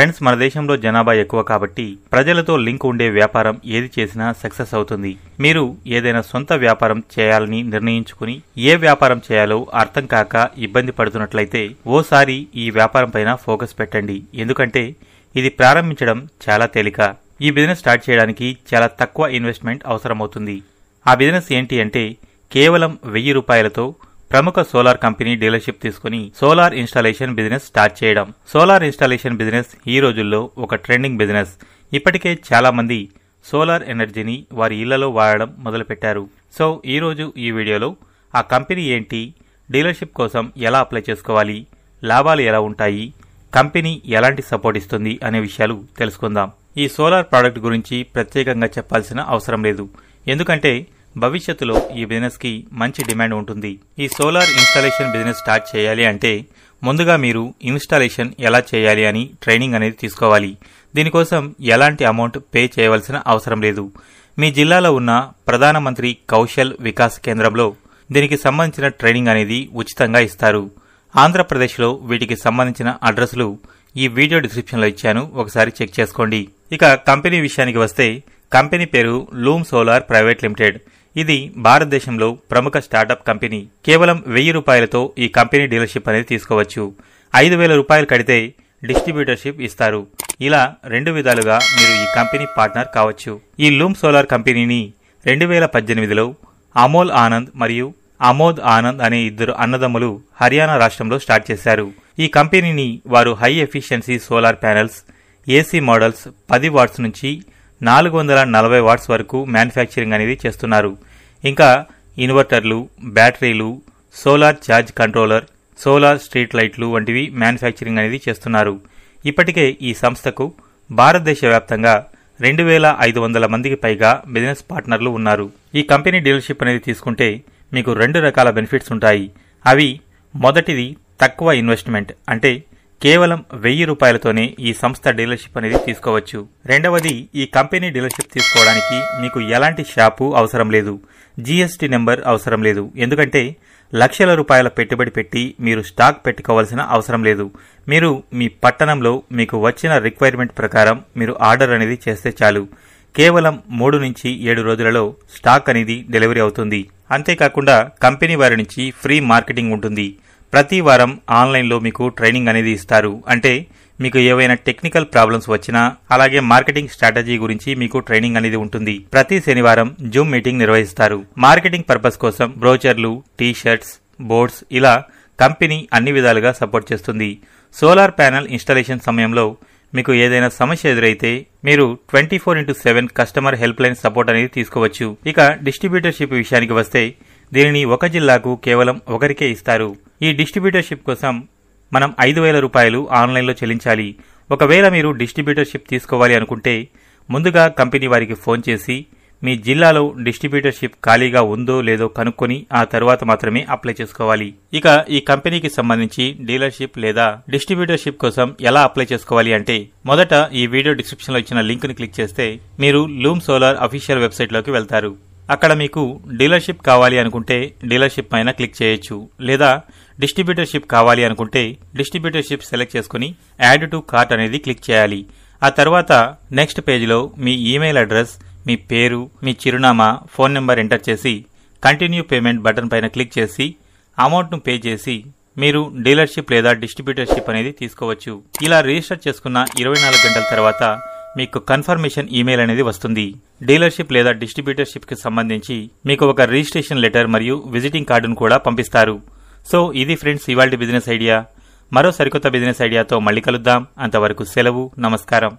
Friends మన దేశంలో జనాభా ఎక్కువ కాబట్టి ప్రజలతో లింక్ ఉండే వ్యాపారం ఏది చేసినా సక్సెస్ అవుతుంది. మీరు ఏదైనా సొంత వ్యాపారం చేయాలని నిర్ణయించుకుని ఏ వ్యాపారం చేయాలో అర్థం కాక ఇబ్బంది పడుతున్నట్లయితే ఓసారి ఈ వ్యాపారం పైన ఫోకస్ పెట్టండి. ఎందుకంటే ఇది ప్రారంభించడం చాలా తేలిక. ఈ బిజినెస్ స్టార్ట్ చేయడానికి చాలా తక్కువ ఇన్వెస్ట్మెంట్ అవసరమవుతుంది. ఆ బిజినెస్ ఏంటి అంటే కేవలం వెయ్యి రూపాయలతో ప్రముఖ సోలార్ కంపెనీ డీలర్షిప్ తీసుకుని సోలార్ ఇన్స్టాలేషన్ బిజినెస్ స్టార్ట్ చేయడం. సోలార్ ఇన్స్టాలేషన్ బిజినెస్ ఈ రోజుల్లో ఒక ట్రెండింగ్ బిజినెస్. ఇప్పటికే చాలా మంది సోలార్ ఎనర్జీని వారి ఇళ్ళలో వాడడం మొదలుపెట్టారు. సో ఈరోజు ఈ వీడియోలో ఆ కంపెనీ ఏంటి డీలర్షిప్ కోసం ఎలా అప్లై చేసుకోవాలి లాభాలు ఎలా ఉంటాయి కంపెనీ ఎలాంటి సపోర్ట్ ఇస్తుంది అనే విషయాలు తెలుసుకుందాం. ఈ సోలార్ ప్రోడక్ట్ గురించి ప్రత్యేకంగా చెప్పాల్సిన అవసరం లేదు. ఎందుకంటే భవిష్యత్తులో ఈ బిజినెస్కి మంచి డిమాండ్ ఉంటుంది. ఈ సోలార్ ఇన్స్టాలేషన్ బిజినెస్ స్టార్ట్ చేయాలి అంటే ముందుగా మీరు ఇన్స్టాలేషన్ ఎలా చేయాలి అని ట్రైనింగ్ అనేది తీసుకోవాలి. దీనికోసం ఎలాంటి అమౌంట్ పే చేయవలసిన అవసరం లేదు. మీ జిల్లాలో ఉన్న ప్రధానమంత్రి కౌశల్ వికాస్ కేంద్రంలో దీనికి సంబంధించిన ట్రైనింగ్ అనేది ఉచితంగా ఇస్తారు. ఆంధ్రప్రదేశ్లో వీటికి సంబంధించిన అడ్రస్లు ఈ వీడియో డిస్క్రిప్షన్లో ఇచ్చాను. ఒకసారి చెక్ చేసుకోండి. ఇక కంపెనీ విషయానికి వస్తే కంపెనీ పేరు లూమ్ సోలార్ ప్రైవేట్ లిమిటెడ్. ఇది భారతదేశంలో ప్రముఖ స్టార్టప్ కంపెనీ. కేవలం వెయ్యి రూపాయలతో ఈ కంపెనీ డీలర్షిప్ అనేది తీసుకోవచ్చు. ఐదు వేల రూపాయలు కడితే డిస్ట్రిబ్యూటర్షిప్ ఇస్తారు. ఇలా రెండు విధాలుగా మీరు ఈ కంపెనీ పార్ట్నర్ కావచ్చు. ఈ లూమ్ సోలార్ కంపెనీని రెండు వేల పద్దెనిమిదిలో అమోల్ ఆనంద్ మరియు అమోద్ ఆనంద్ అనే ఇద్దరు అన్నదమ్ములు హర్యానా రాష్ట్రంలో స్టార్ట్ చేశారు. ఈ కంపెనీని వారు high efficiency solar panels AC models పది వాట్స్ నుంచి నాలుగు వందల నలభై వాట్స్ వరకు మ్యానుఫ్యాక్చరింగ్ అనేది చేస్తున్నారు. ఇంకా ఇన్వర్టర్లు బ్యాటరీలు solar charge controller solar street లైట్లు వంటివి మ్యానుఫ్యాక్చరింగ్ అనేది చేస్తున్నారు. ఇప్పటికే ఈ సంస్థకు భారతదేశ వ్యాప్తంగా రెండు వేల ఐదు వందల మందికి పైగా బిజినెస్ పార్ట్నర్లు ఉన్నారు. ఈ కంపెనీ డీలర్షిప్ అనేది తీసుకుంటే మీకు రెండు రకాల బెనిఫిట్స్ ఉంటాయి. అవి మొదటిది తక్కువ ఇన్వెస్ట్మెంట్ అంటే కేవలం వెయ్యి రూపాయలతోనే ఈ సంస్థ డీలర్షిప్ అనేది తీసుకోవచ్చు. రెండవది ఈ కంపెనీ డీలర్షిప్ తీసుకోవడానికి మీకు ఎలాంటి షాపు అవసరం లేదు. జీఎస్టీ నెంబర్ అవసరం లేదు. ఎందుకంటే లక్షల రూపాయల పెట్టుబడి పెట్టి మీరు స్టాక్ పెట్టుకోవాల్సిన అవసరం లేదు. మీరు మీ పట్టణంలో మీకు వచ్చిన రిక్వైర్మెంట్ ప్రకారం మీరు ఆర్డర్ అనేది చేస్తే చాలు. కేవలం మూడు నుంచి ఏడు రోజులలో స్టాక్ అనేది డెలివరీ అవుతుంది. అంతేకాకుండా కంపెనీ వారి నుంచి ఫ్రీ మార్కెటింగ్ ఉంటుంది. ప్రతి వారం ఆన్లైన్లో మీకు ట్రైనింగ్ అనేది ఇస్తారు. అంటే మీకు ఏవైనా టెక్నికల్ ప్రాబ్లమ్స్ వచ్చినా అలాగే మార్కెటింగ్ స్ట్రాటజీ గురించి మీకు ట్రైనింగ్ అనేది ఉంటుంది. ప్రతి శనివారం జూమ్ మీటింగ్ నిర్వహిస్తారు. మార్కెటింగ్ పర్పస్ కోసం బ్రోచర్లు టీ షర్ట్స్ బోర్డ్స్ ఇలా కంపెనీ అన్ని విధాలుగా సపోర్ట్ చేస్తుంది. సోలార్ ప్యానెల్ ఇన్స్టాలేషన్ సమయంలో మీకు ఏదైనా సమస్య ఎదురైతే మీరు twenty four into seven customer help line support అనేది తీసుకోవచ్చు. ఇక డిస్ట్రిబ్యూటర్షిప్ విషయానికి వస్తే దీనిని ఒక జిల్లాకు కేవలం ఒకరికే ఇస్తారు. ఈ డిస్ట్రిబ్యూటర్షిప్ కోసం మనం ఐదు వేల రూపాయలు ఆన్లైన్లో చెల్లించాలి. ఒకవేళ మీరు డిస్ట్రిబ్యూటర్షిప్ తీసుకోవాలి అనుకుంటే ముందుగా కంపెనీ వారికి ఫోన్ చేసి మీ జిల్లాలో డిస్ట్రిబ్యూటర్షిప్ ఖాళీగా ఉందో లేదో కనుక్కొని ఆ తర్వాత మాత్రమే అప్లై చేసుకోవాలి. ఇక ఈ కంపెనీకి సంబంధించి డీలర్షిప్ లేదా డిస్ట్రిబ్యూటర్షిప్ కోసం ఎలా అప్లై చేసుకోవాలి అంటే మొదట ఈ వీడియో డిస్క్రిప్షన్లో ఇచ్చిన లింక్ను క్లిక్ చేస్తే మీరు లూమ్ సోలార్ అఫీషియల్ వెబ్సైట్లోకి వెళ్తారు. అక్కడ మీకు డీలర్షిప్ కావాలి అనుకుంటే డీలర్షిప్ పైన క్లిక్ చేయొచ్చు. లేదా డిస్ట్రిబ్యూటర్షిప్ కావాలి అనుకుంటే డిస్ట్రిబ్యూటర్షిప్ సెలెక్ట్ చేసుకుని యాడ్ టు కార్ట్ అనేది క్లిక్ చేయాలి. ఆ తర్వాత నెక్స్ట్ పేజీలో మీ ఈమెయిల్ అడ్రస్ మీ పేరు మీ చిరునామా ఫోన్ నెంబర్ ఎంటర్ చేసి కంటిన్యూ పేమెంట్ బటన్ పైన క్లిక్ చేసి అమౌంట్ను పే చేసి మీరు డీలర్షిప్ లేదా డిస్ట్రిబ్యూటర్షిప్ అనేది తీసుకోవచ్చు. ఇలా రిజిస్టర్ చేసుకున్న ఇరవై నాలుగు గంటల తర్వాత మీకు కన్ఫర్మేషన్ ఈమెయిల్ అనేది వస్తుంది. డీలర్షిప్ లేదా డిస్ట్రిబ్యూటర్షిప్కి సంబంధించి మీకు ఒక రిజిస్ట్రేషన్ లెటర్ మరియు విజిటింగ్ కార్డును కూడా పంపిస్తారు. సో ఇది ఫ్రెండ్స్ ఇవాళ బిజినెస్ ఐడియా. మరో సరికొత్త బిజినెస్ ఐడియాతో మళ్ళీ కలుద్దాం. అంతవరకు సెలవు నమస్కారం.